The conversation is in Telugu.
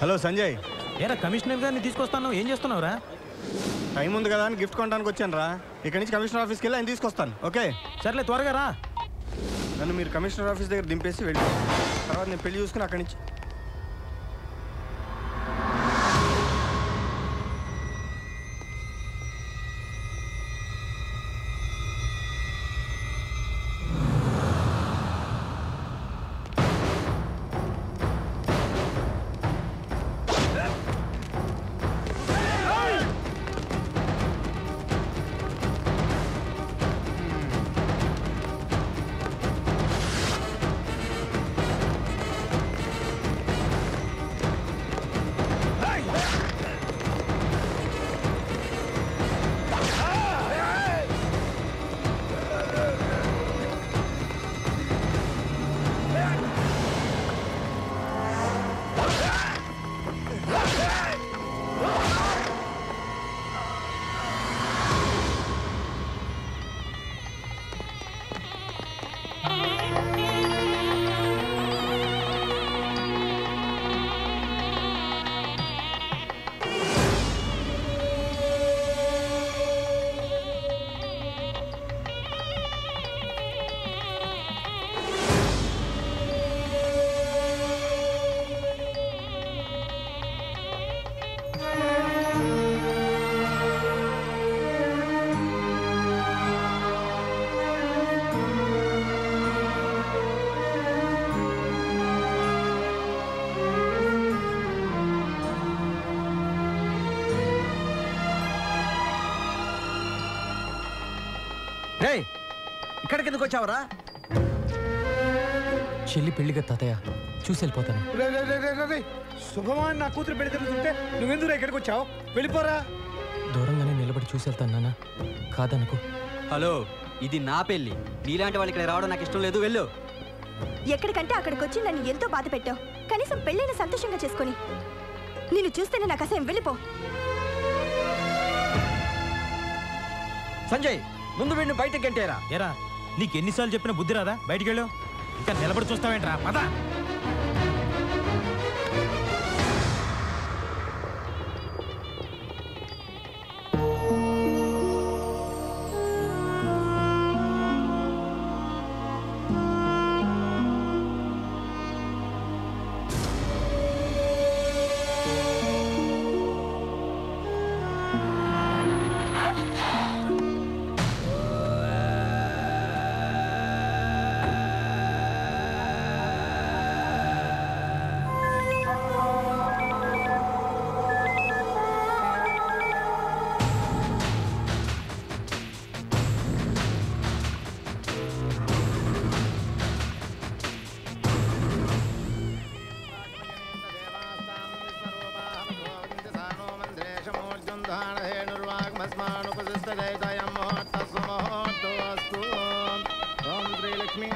హలో సంజయ్. ఏరా కమిషనర్ గారిని తీసుకొస్తాను ఏం చేస్తున్నావురా? టైం ఉంది కదా అని గిఫ్ట్ కొనడానికి వచ్చాను రా ఇక్కడి నుంచి కమిషనర్ ఆఫీస్కి వెళ్ళి ఆయన తీసుకొస్తాను. ఓకే? సర్లే త్వరగా రా. నన్ను మీరు కమిషనర్ ఆఫీస్ దగ్గర దింపేసి వెళ్ళి తర్వాత నేను పెళ్ళి చూసుకుని అక్కడి నుంచి రే ఇక్కడికి ఎందుకు వచ్చావురా చెల్లి పెళ్ళిగా తాతయ్య చూసి వెళ్ళిపోతాను. రే, రే, రే, రే, రే, రే. శుభమాన్ నా కూతురు పెళ్ళి జరుగుతుంటే నువ్వెందుకు ఇక్కడికి వచ్చావు వెళ్ళిపోరా. దూరంగానే నిలబడి చూసి వెళ్తాను నాన్న. కాదనుకో. హలో ఇది నా పెళ్ళి నీలాంటి వాళ్ళు ఇక్కడ రావడం నాకు ఇష్టం లేదు. వెళ్ళు. ఎక్కడికంటే అక్కడికి వచ్చి నన్ను ఎంతో బాధ పెట్టావు. కనీసం పెళ్ళైన సంతోషంగా చేసుకొని. నిన్ను చూస్తేనే నాకు అసహ్యం. వెళ్ళిపో. సంజయ్ ముందు వీడిని బయటకు గంటేరా. ఎరా నీకు ఎన్నిసార్లు చెప్పిన బుద్ధి రాదా? బయటికి వెళ్ళు. ఇంకా నిలబడి చూస్తావేంట్రా? పదా. सगो ॐ लक्ष्मी